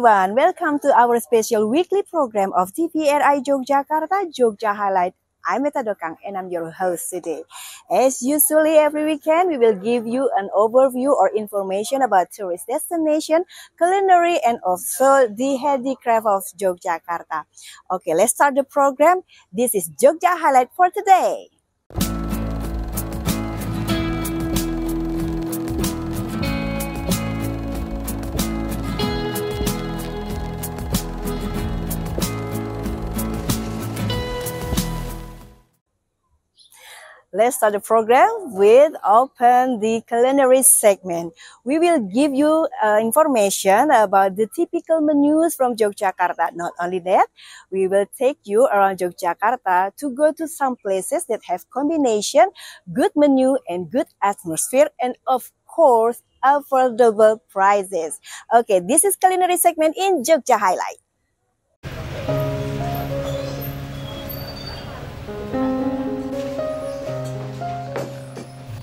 everyone. Welcome to our special weekly program of TVRI Yogyakarta, Jogja Highlight. I'm Meta Dokang and I'm your host today. As usually every weekend, we will give you an overview or information about tourist destination, culinary, and also the handicraft of Yogyakarta. Okay, let's start the program. This is Jogja Highlight for today. Let's start the program with open the culinary segment. We will give you uh, information about the typical menus from Yogyakarta. Not only that, we will take you around Yogyakarta to go to some places that have combination, good menu and good atmosphere and of course affordable prices. Okay, this is culinary segment in Jogja Highlight.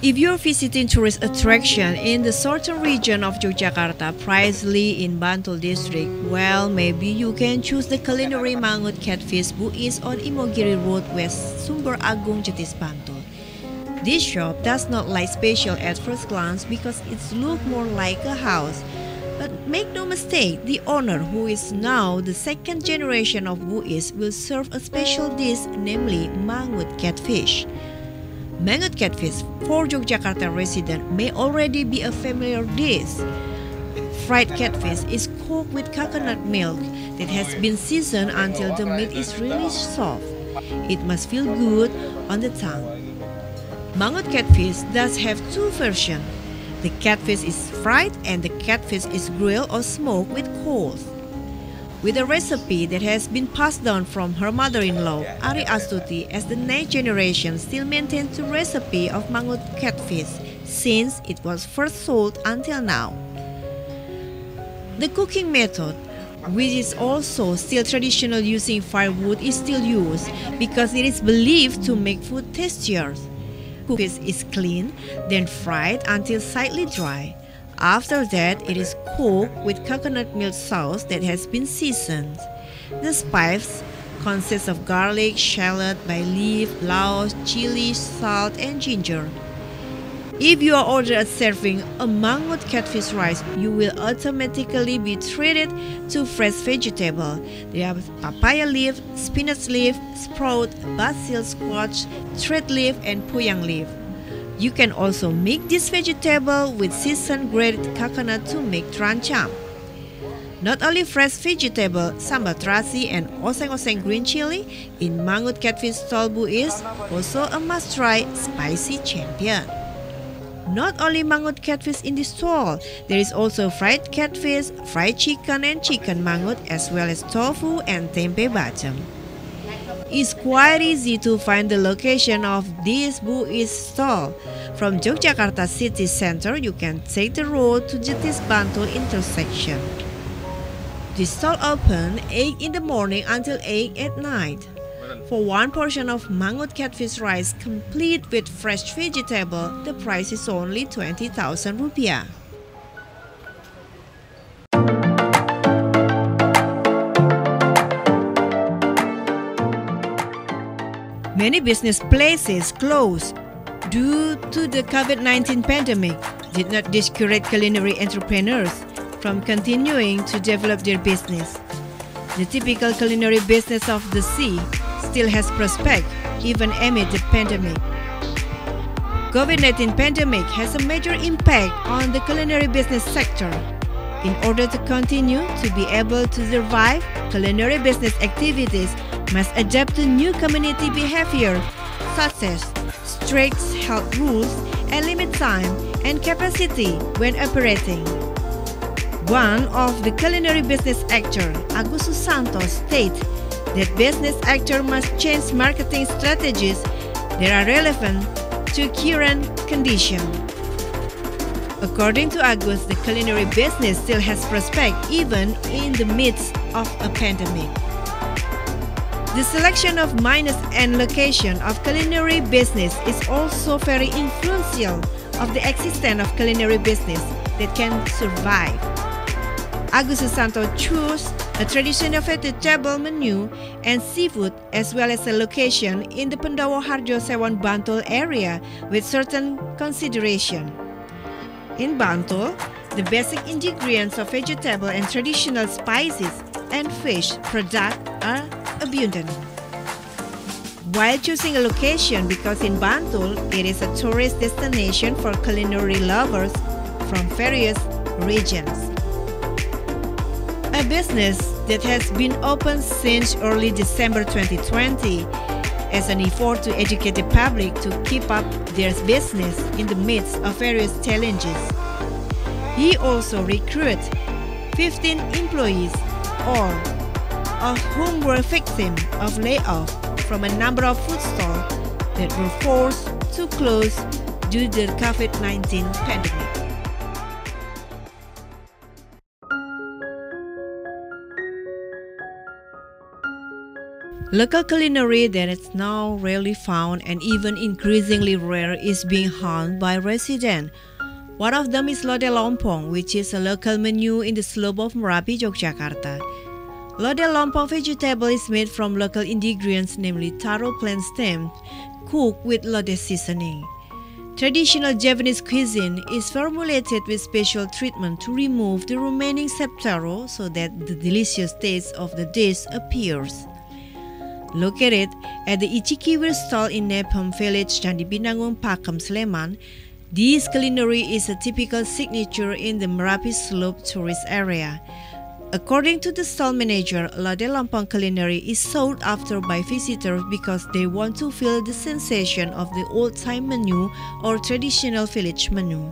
If you're visiting tourist attraction in the southern region of Yogyakarta, precisely in Bantul district, well, maybe you can choose the culinary Mangut Catfish Buis on Imogiri Road West, Sumber Agung, Jetis, Bantul. This shop does not look special at first glance because it looks more like a house. But make no mistake, the owner, who is now the second generation of Buis, will serve a special dish, namely Mangut Catfish. Mangut catfish for Yogyakarta resident may already be a familiar dish. Fried catfish is cooked with coconut milk that has been seasoned until the meat is really soft. It must feel good on the tongue. Mangut catfish does have two versions. The catfish is fried and the catfish is grilled or smoked with coals with a recipe that has been passed down from her mother-in-law, Ari Astuti, as the next generation still maintains the recipe of mangut catfish since it was first sold until now. The cooking method, which is also still traditional using firewood, is still used because it is believed to make food tastier. Fish is cleaned, then fried until slightly dry. After that, it is cooked with coconut milk sauce that has been seasoned. The spice consists of garlic, shallot, bay leaf, laos, chili, salt, and ginger. If you are ordered a serving a mangut catfish rice, you will automatically be treated to fresh vegetable. There are papaya leaf, spinach leaf, sprout, basil squash, thread leaf, and puyang leaf. You can also mix this vegetable with seasoned grated coconut to make trancam. Not only fresh vegetable, sambal terasi and oseng-oseng green chili in Mangut Catfish Stolbu is also a must-try spicy champion. Not only mangut catfish in this stall, there is also fried catfish, fried chicken and chicken mangut as well as tofu and tempeh bacem. It's quite easy to find the location of this Buis stall. From Yogyakarta city center, you can take the road to Jetis Bantul intersection. The stall open 8 in the morning until 8 at night. For one portion of mangut catfish rice complete with fresh vegetable, the price is only 20,000 rupiah. Many business places closed due to the COVID-19 pandemic did not discourage culinary entrepreneurs from continuing to develop their business. The typical culinary business of the sea still has prospect even amid the pandemic. COVID-19 pandemic has a major impact on the culinary business sector. In order to continue to be able to survive, culinary business activities must adapt to new community behavior such as strict health rules and limit time and capacity when operating. One of the culinary business actor, Agus Santos, states that business actor must change marketing strategies that are relevant to current condition. According to Agus, the culinary business still has prospect even in the midst of a pandemic. The selection of minus and location of culinary business is also very influential of the existence of culinary business that can survive. Agus Santo chose a traditional vegetable menu and seafood as well as a location in the Pendowo Harjo Sewon Bantul area with certain consideration. In Bantul, the basic ingredients of vegetable and traditional spices and fish product are abundant. While choosing a location because in Bantul, it is a tourist destination for culinary lovers from various regions. A business that has been open since early December 2020 as an effort to educate the public to keep up their business in the midst of various challenges. He also recruited 15 employees, all of whom were victims of layoff from a number of food stalls that were forced to close due to the COVID-19 pandemic. Local culinary that is now rarely found and even increasingly rare is being hunted by residents. One of them is Lodeh Lompong, which is a local menu in the slope of Merapi, Yogyakarta. Lodeh Lompong vegetable is made from local ingredients, namely taro plant stem, cooked with lodeh seasoning. Traditional Javanese cuisine is formulated with special treatment to remove the remaining taro so that the delicious taste of the dish appears. Located at the Ichikiwir stall in Nepom village, Candi Binangun, Pakem, Sleman, this culinary is a typical signature in the Merapi Slope tourist area. According to the stall manager, Lodeh Lompong Culinary is sought after by visitors because they want to feel the sensation of the old-time menu or traditional village menu.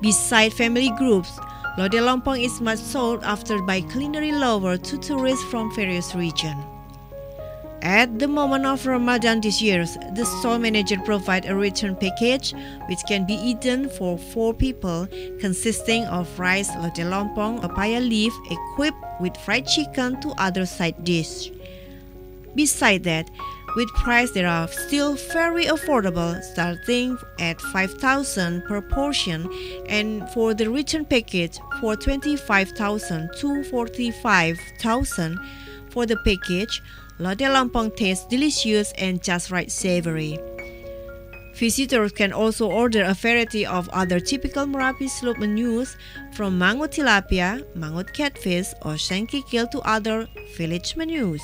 Beside family groups, Lodeh Lompong is much sought after by culinary lovers to tourists from various regions. At the moment of Ramadan this year, the store manager provides a return package which can be eaten for four people, consisting of rice, lodeh lompong, papaya leaf, equipped with fried chicken to other side dish. Besides that, with price that are still very affordable, starting at 5,000 per portion, and for the return package for 25,000 to 45,000 for the package. Lodeh Lompong tastes delicious and just right savory. Visitors can also order a variety of other typical Merapi slope menus from mangut tilapia, mangut catfish, or sengkikil to other village menus.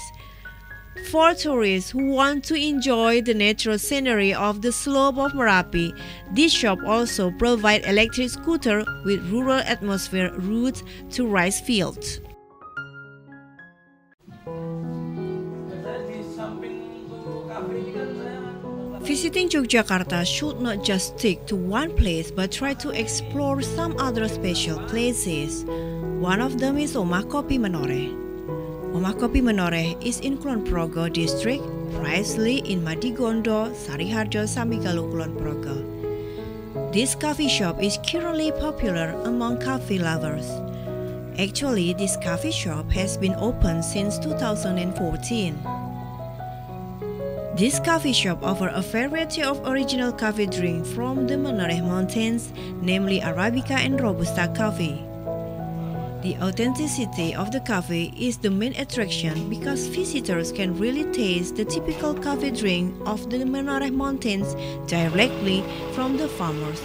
For tourists who want to enjoy the natural scenery of the slope of Merapi, this shop also provides electric scooter with rural atmosphere routes to rice fields. Visiting Yogyakarta should not just stick to one place but try to explore some other special places. One of them is Omah Kopi Menoreh. Omah Kopi Menoreh is in Kulon Progo district, precisely in Madigondo, Sariharjo, Samigaluh, Kulon Progo. This coffee shop is currently popular among coffee lovers. Actually, this coffee shop has been open since 2014. This coffee shop offers a variety of original coffee drinks from the Menoreh Mountains, namely Arabica and Robusta coffee. The authenticity of the coffee is the main attraction because visitors can really taste the typical coffee drink of the Menoreh Mountains directly from the farmers.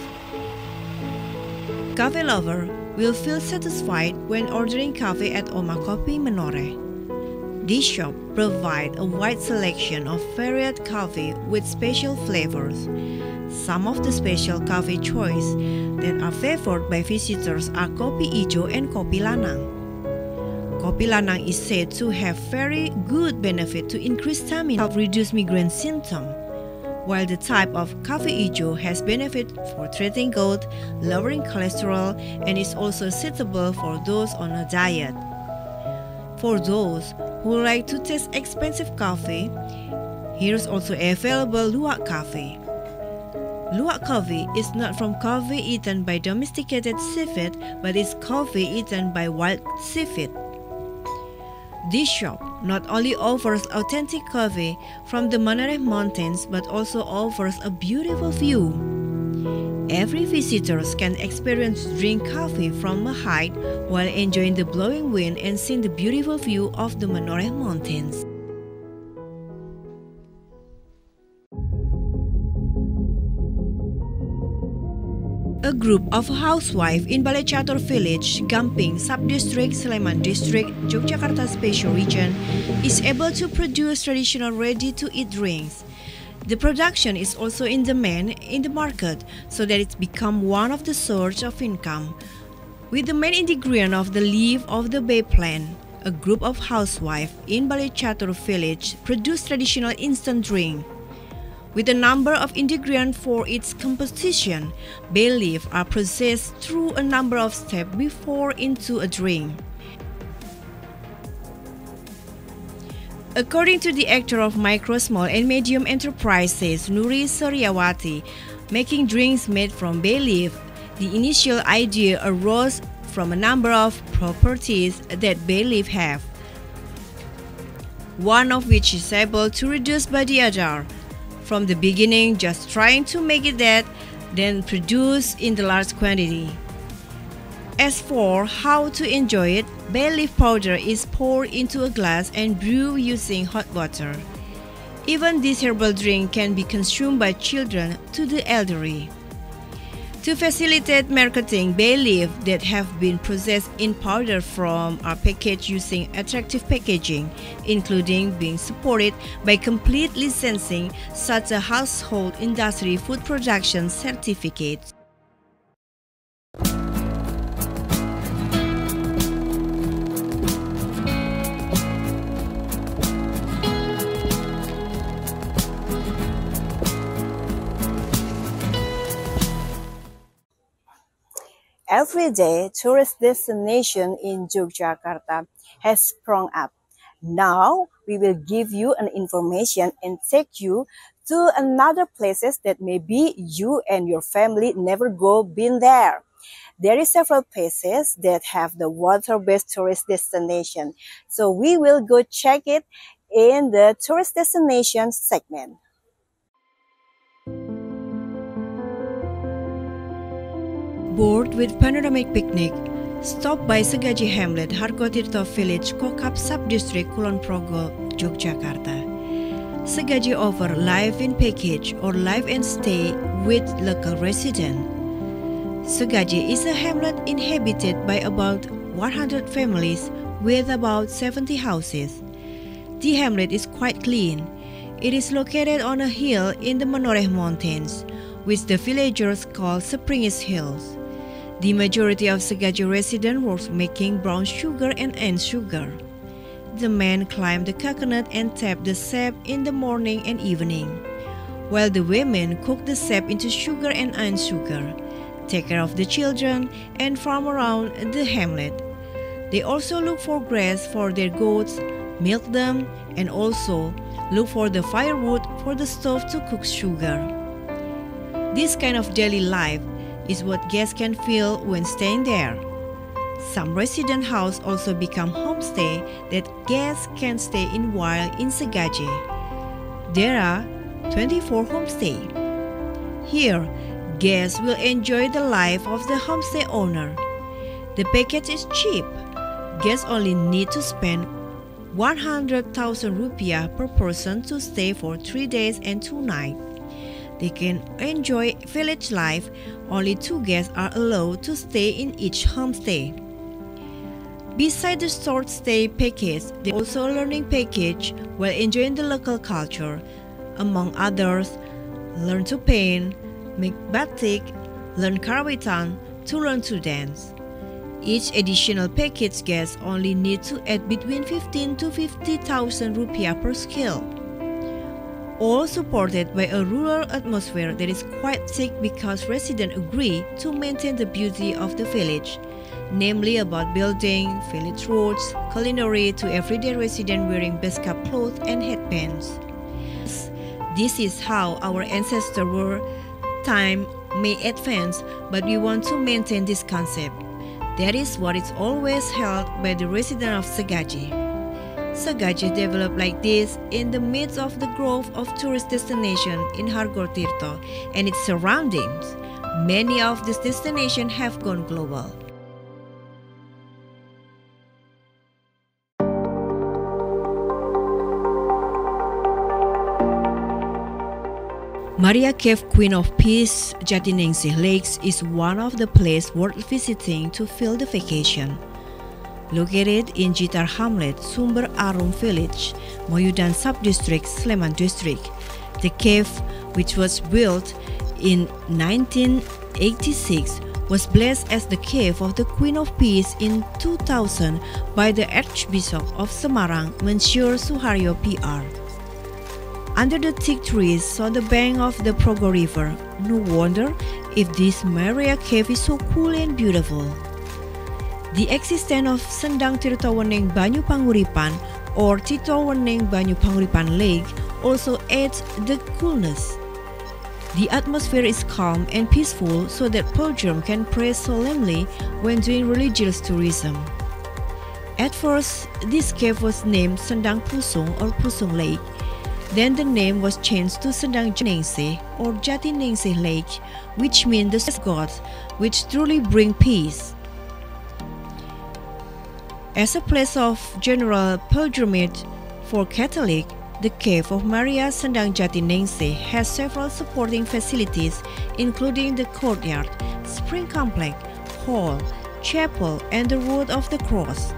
Coffee lover will feel satisfied when ordering coffee at Omah Kopi Menoreh. This shop provides a wide selection of varied coffee with special flavors. Some of the special coffee choice that are favored by visitors are Kopi Ijo and Kopi Lanang. Kopi Lanang is said to have very good benefit to increase stamina of reduce migraine symptoms, while the type of coffee ijo has benefit for treating gout, lowering cholesterol, and is also suitable for those on a diet. For those who like to taste expensive coffee, here's also available luwak coffee. Luwak coffee is not from coffee eaten by domesticated seafood, but is coffee eaten by wild seafood. This shop not only offers authentic coffee from the Menoreh Mountains but also offers a beautiful view. Every visitors can experience drink coffee from a height while enjoying the blowing wind and seeing the beautiful view of the Menoreh Mountains. A group of housewives in Balecatur village, Gamping, Subdistrict, Sleman District, Yogyakarta Special Region is able to produce traditional ready-to-eat drinks. The production is also in demand in the market so that it's become one of the source of income. With the main ingredient of the leaf of the bay plant, a group of housewives in Balecatur village produce traditional instant drink. With a number of ingredients for its composition, bay leaves are processed through a number of steps before into a drink. According to the actor of Micro, Small and Medium Enterprises, Nuri Suryawati, making drinks made from bay leaf, the initial idea arose from a number of properties that bay leaf have, one of which is able to reduce body odor. From the beginning, just trying to make it that, then produce in the large quantity. As for how to enjoy it, bay leaf powder is poured into a glass and brewed using hot water. Even this herbal drink can be consumed by children to the elderly. To facilitate marketing, bay leaf that have been processed in powder form are packaged using attractive packaging, including being supported by complete licensing such as household industry food production certificates. Every day, tourist destination in Yogyakarta has sprung up. Now, we will give you an information and take you to another places that maybe you and your family never go been there. There is several places that have the water-based tourist destination. So we will go check it in the tourist destination segment. Bored with panoramic picnic, stop by Segaji Hamlet, Hargotirto Village, Kokap Sub-District, Kulon Progo, Yogyakarta. Segaji offer live-in package or live-in stay with local resident. Segaji is a hamlet inhabited by about 100 families with about 70 houses. The hamlet is quite clean. It is located on a hill in the Menoreh Mountains, which the villagers call Springis Hills. The majority of Segaji residents work making brown sugar and cane sugar. The men climb the coconut and tap the sap in the morning and evening, while the women cook the sap into sugar and cane sugar, take care of the children, and farm around the hamlet. They also look for grass for their goats, milk them, and also look for the firewood for the stove to cook sugar. This kind of daily life is what guests can feel when staying there. Some resident house also become homestay that guests can stay in while in Segaji. There are 24 homestay. Here, guests will enjoy the life of the homestay owner. The package is cheap. Guests only need to spend 100,000 rupiah per person to stay for 3 days and 2 nights. They can enjoy village life. Only two guests are allowed to stay in each homestay. Besides the short stay package, they also a learning package while enjoying the local culture. Among others, learn to paint, make batik, learn karawitan, to learn to dance. Each additional package guest only need to add between 15 to 50,000 rupiah per skill all supported by a rural atmosphere that is quite thick because residents agree to maintain the beauty of the village, namely about building, village roads, culinary to everyday resident wearing beskap clothes and headbands. This is how our ancestors were. Time may advance, but we want to maintain this concept. That is what is always held by the resident of Segaji. Segaji developed like this in the midst of the growth of tourist destination in Hargotirto and its surroundings. Many of these destinations have gone global. Maria Cave Queen of Peace Jatiningsih Lakes is one of the places worth visiting to fill the vacation. Located in Jitar Hamlet, Sumber Arum Village, Moyudan Subdistrict, Sleman District, the cave, which was built in 1986, was blessed as the cave of the Queen of Peace in 2000 by the Archbishop of Semarang, Monsieur Suharyo PR. Under the thick trees on the bank of the Progo River, no wonder if this Maria cave is so cool and beautiful. The existence of Sendang Tirtawening Banyu Panguripan or Tirtawening Banyu Panguripan Lake also adds the coolness. The atmosphere is calm and peaceful so that pilgrims can pray solemnly when doing religious tourism. At first, this cave was named Sendang Pusung or Pusung Lake then the name was changed to Sendang Jatingse or Jatiningsih Lake, which means the God, which truly bring peace. As a place of general pilgrimage for Catholic, the Cave of Maria Sendang Jatiningsih has several supporting facilities, including the courtyard, spring complex, hall, chapel, and the Road of the Cross.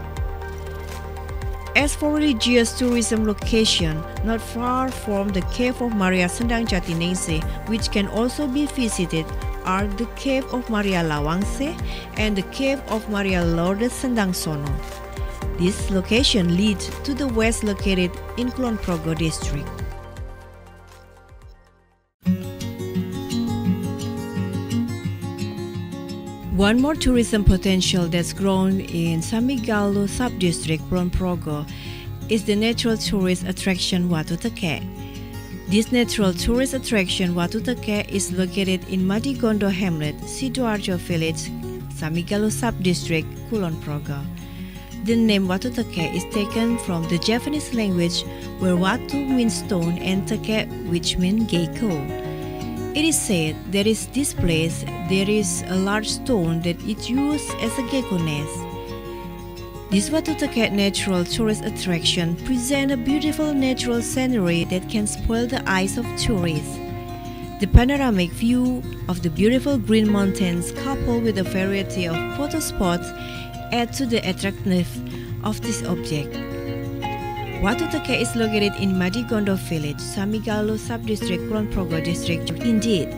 As for religious tourism location, not far from the Cave of Maria Sendang Jatiningsih, which can also be visited, are the Cave of Maria Lawangse and the Cave of Maria Lourdes Sendang Sono. This location leads to the west located in Kulon Progo district. One more tourism potential that's grown in Samigaluh subdistrict Progo is the natural tourist attraction Watu Teke. This natural tourist attraction Watu Teke is located in Madigondo Hamlet, Sidoharjo village, Samigaluh subdistrict, Kulon Progo. The name Watu Teke is taken from the Javanese language where Watu means stone and Teke which means gecko. It is said that in this place there is a large stone that is used as a gecko nest. This Watu Teke natural tourist attraction presents a beautiful natural scenery that can spoil the eyes of tourists. The panoramic view of the beautiful green mountains coupled with a variety of photo spots add to the attractiveness of this object. Watu Teke is located in Madigondo village, Samigaluh subdistrict, Progo district. Indeed,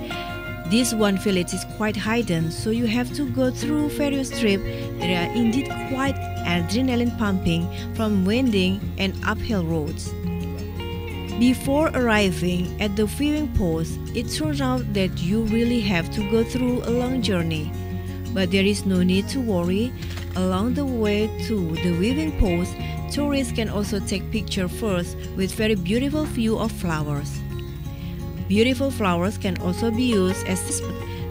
this one village is quite hidden, so you have to go through various trips that are indeed quite adrenaline pumping from winding and uphill roads. Before arriving at the viewing post, it turns out that you really have to go through a long journey. But there is no need to worry. Along the way to the weaving post, Tourists can also take picture first with very beautiful view of flowers. Beautiful flowers can also be used as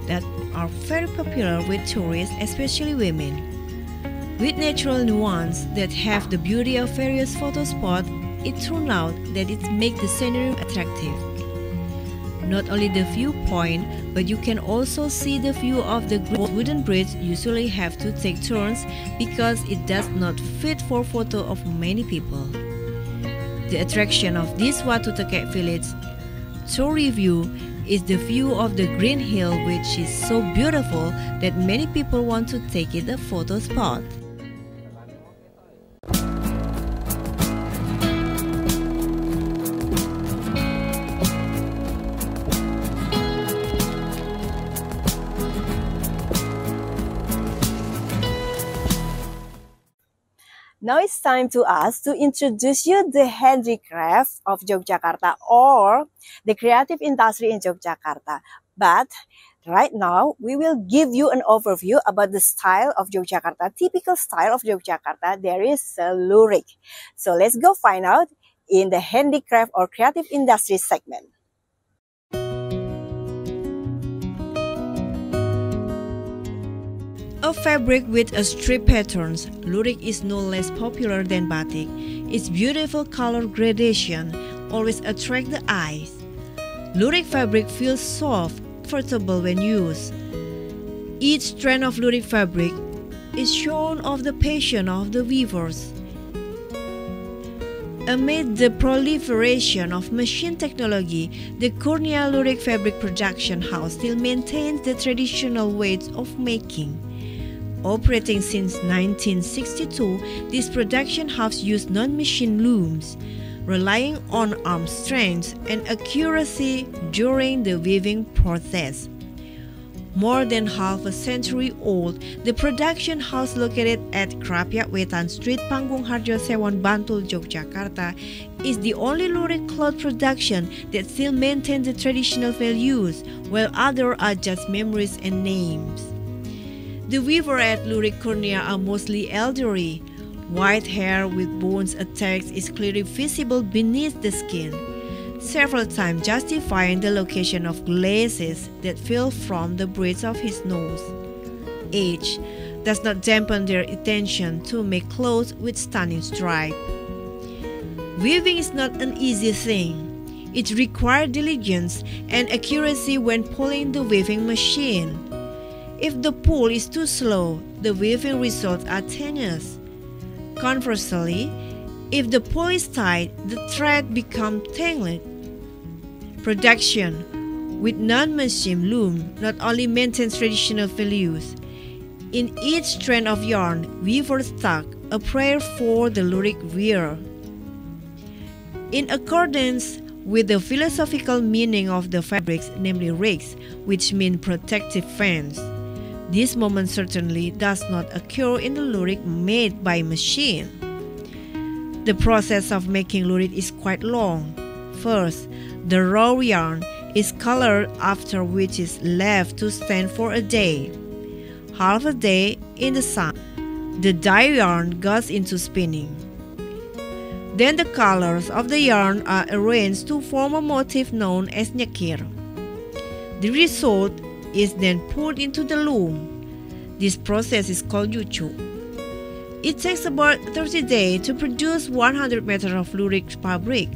that are very popular with tourists, especially women. With natural nuance that have the beauty of various photo spots, it turned out that it makes the scenery attractive not only the viewpoint, but you can also see the view of the wooden bridge usually have to take turns because it does not fit for photo of many people. The attraction of this Watu Teke village to review is the view of the green hill which is so beautiful that many people want to take it a photo spot. Now it's time to us to introduce you the handicraft of Yogyakarta or the creative industry in Yogyakarta. But right now, we will give you an overview about the style of Yogyakarta, typical style of Yogyakarta. There is a lurik. So let's go find out in the handicraft or creative industry segment. A fabric with a strip patterns, lurik is no less popular than batik. Its beautiful color gradation always attract the eyes. Lurik fabric feels soft, comfortable when used. Each strand of lurik fabric is shown of the passion of the weavers. Amid the proliferation of machine technology, the Kurnia Lurik Fabric Production House still maintains the traditional ways of making. Operating since 1962, this production house used non-machine looms, relying on arm strength and accuracy during the weaving process. More than half a century old, the production house located at Krapyak Wetan Street, Panggung Harjo Sewon, Bantul, Yogyakarta, is the only lurik cloth production that still maintains the traditional values, while others are just memories and names. The weaver at Lurik Kurnia are mostly elderly. White hair with bones attached is clearly visible beneath the skin several times justifying the location of glazes that fell from the bridge of his nose. Age does not dampen their attention to make clothes with stunning stripe. Weaving is not an easy thing. It requires diligence and accuracy when pulling the weaving machine. If the pull is too slow, the weaving results are tenuous. Conversely, if the pull is tight, the thread becomes tangled Production with non-machine loom not only maintains traditional values. In each strand of yarn, weavers stuck a prayer for the lurik wearer. In accordance with the philosophical meaning of the fabrics, namely rigs, which mean protective fence. This moment certainly does not occur in the lurik made by machine. The process of making lurik is quite long. First, the raw yarn is colored after which is left to stand for a day. Half a day in the sun, the dye yarn goes into spinning. Then the colors of the yarn are arranged to form a motif known as nyekir. The result is then put into the loom. This process is called yuchu. It takes about 30 days to produce 100 meters of lurik fabric.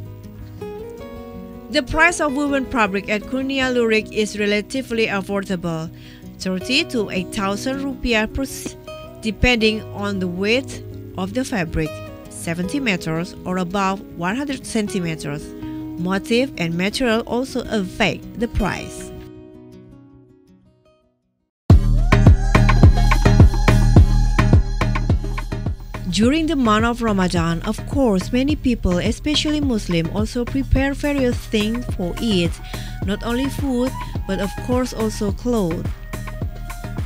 The price of woven fabric at Kurnia Lurik is relatively affordable, 30 to 8000 rupiah per depending on the width of the fabric, 70 meters or above 100 centimeters. Motif and material also affect the price. During the month of Ramadan, of course, many people, especially Muslim, also prepare various things for Eid, not only food, but of course also clothes.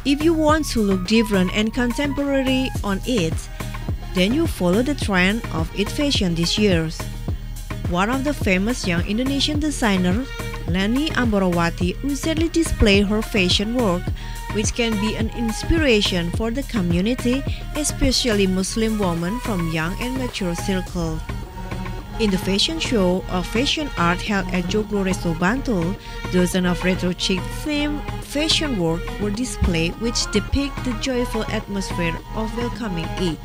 If you want to look different and contemporary on Eid, then you follow the trend of Eid fashion this year. One of the famous young Indonesian designers, Lani Amborowati, recently displayed her fashion work which can be an inspiration for the community, especially Muslim women from young and mature circles. In the fashion show of fashion art held at Joglo Resto Bantul, dozens of retro chic themed fashion work were displayed which depict the joyful atmosphere of welcoming Eid.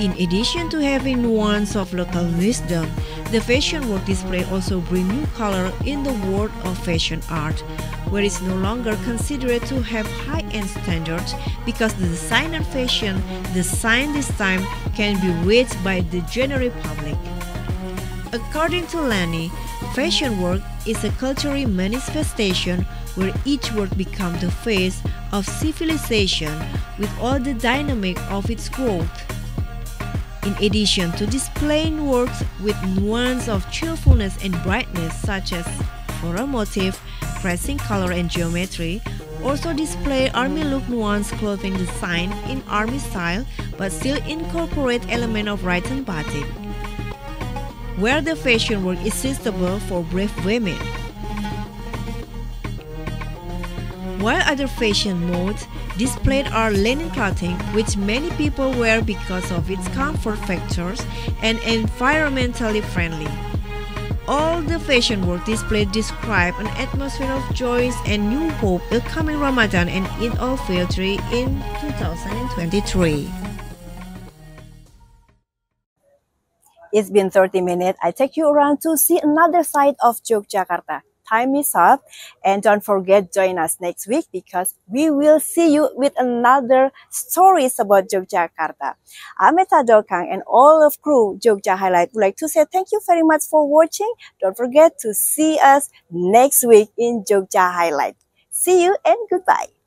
In addition to having nuance of local wisdom, the fashion work display also bring new color in the world of fashion art, where it's no longer considered to have high-end standards because the designer fashion design this time can be read by the general public. According to Lani, fashion work is a cultural manifestation where each work becomes the face of civilization with all the dynamic of its growth. In addition to displaying works with nuance of cheerfulness and brightness such as floral motif, pressing color and geometry, also display army look nuance clothing design in army style but still incorporate element of rattan batik. Where the fashion work is suitable for brave women. While other fashion modes displayed are linen clothing, which many people wear because of its comfort factors and environmentally friendly. All the fashion work displayed describe an atmosphere of joy and new hope welcoming Ramadan and Eid al-Fitr in 2023. It's been 30 minutes. I take you around to see another side of Yogyakarta. Time is up. And don't forget, join us next week because we will see you with another stories about Yogyakarta. I'm Dokang and all of crew Jogja Highlight would like to say thank you very much for watching. Don't forget to see us next week in Jogja Highlight. See you and goodbye.